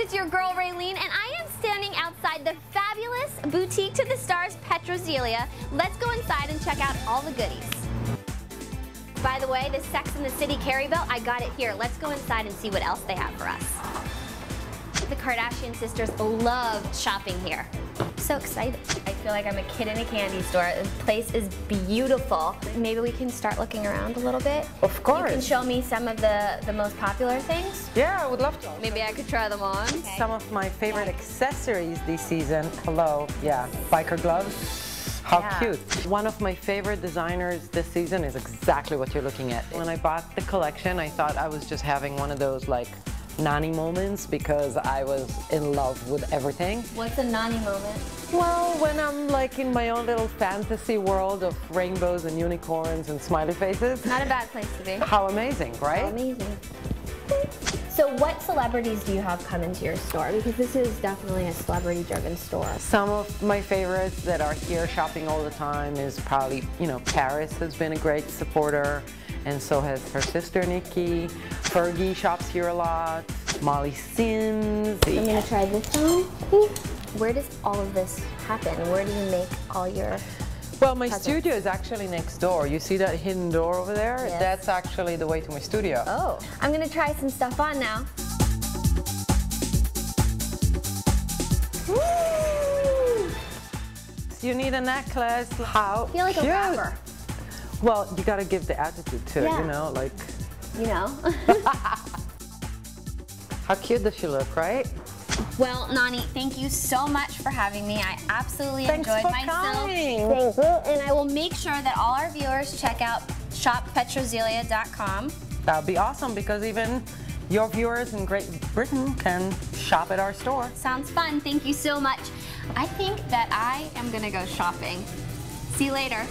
it's your girl Raylene, and I am standing outside the fabulous Boutique to the Stars Petro Zillia. Let's go inside and check out all the goodies. By the way, the Sex in the City Carrie belt, I got it here. Let's go inside and see what else they have for us. The Kardashian sisters love shopping here. So excited. I feel like I'm a kid in a candy store. This place is beautiful. Maybe we can start looking around a little bit. Of course. You can show me some of the, the most popular things. Yeah, I would love to. Maybe I could try them on. Some of my favorite accessories this season. Hello, yeah, biker gloves. How Yeah. cute. One of my favorite designers this season is exactly what you're looking at. When I bought the collection, I thought I was just having one of those like Nani moments because I was in love with everything. What's a Nani moment? Well, when I'm like in my own little fantasy world of rainbows and unicorns and smiley faces. Not a bad place to be. How amazing, right? Amazing. So what celebrities do you have come into your store? Because this is definitely a celebrity-driven store. Some of my favorites that are here shopping all the time is probably, you know, Paris has been a great supporter, and so has her sister Nikki. Fergie shops here a lot. Molly Sims. I'm gonna try this one. Where does all of this happen? Where do you make all your... Well, my studio is actually next door. You see that hidden door over there? Yes. That's actually the way to my studio. Oh. I'm gonna try some stuff on now. Woo! You need a necklace. How I feel like cute. a rapper, Well, you gotta give the attitude to it, Yeah. you know, like you know? how cute does she look, right? Well, Nani, thank you so much for having me. I absolutely Thanks enjoyed for myself. coming. Thank you. And I will make sure that all our viewers check out shoppetrozillia.com. That would be awesome because even your viewers in Great Britain can shop at our store. Sounds fun. Thank you so much. I think that I am gonna go shopping. See you later.